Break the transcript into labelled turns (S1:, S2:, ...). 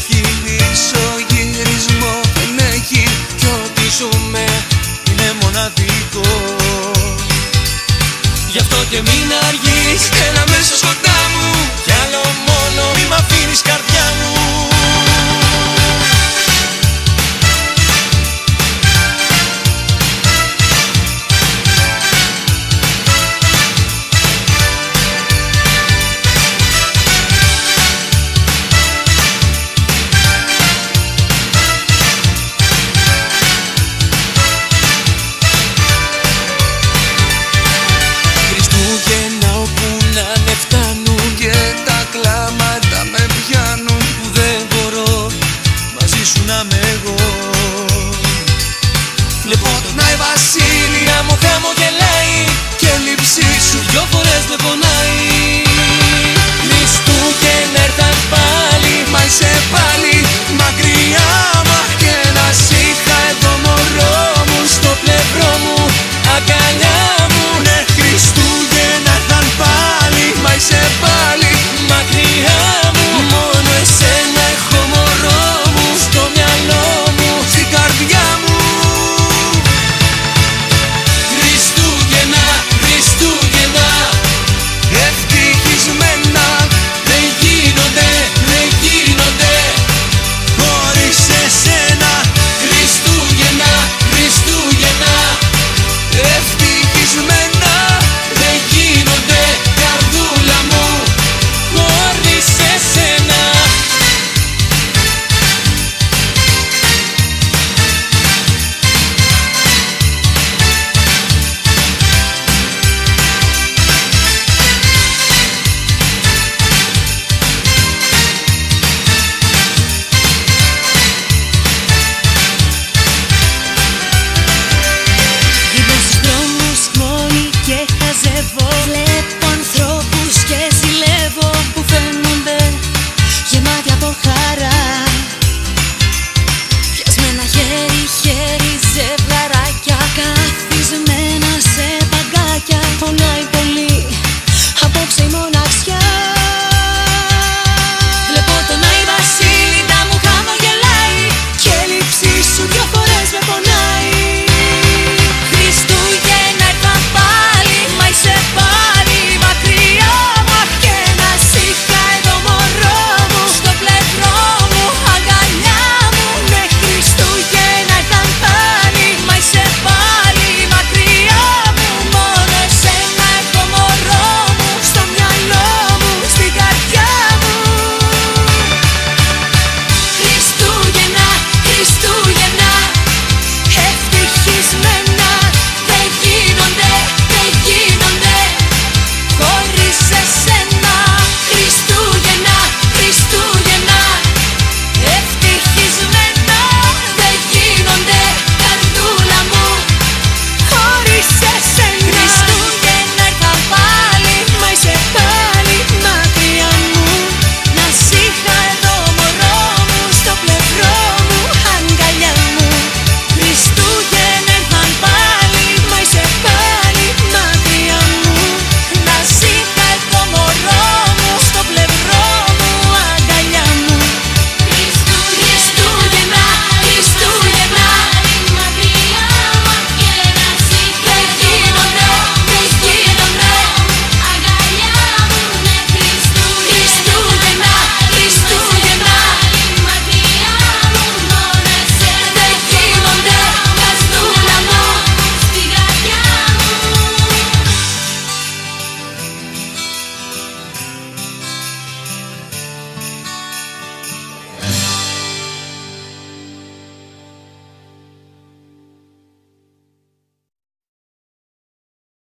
S1: έχει
S2: γυρισμό Δεν έχει κι ό,τι ζούμε
S1: είναι μοναδικό.
S2: Γι' αυτό και μην αργείς, έλα μέσα σκοτά μου. Κι άλλο μόνο
S1: μη μ' αφήνεις καρδιά.